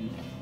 Mm-hmm.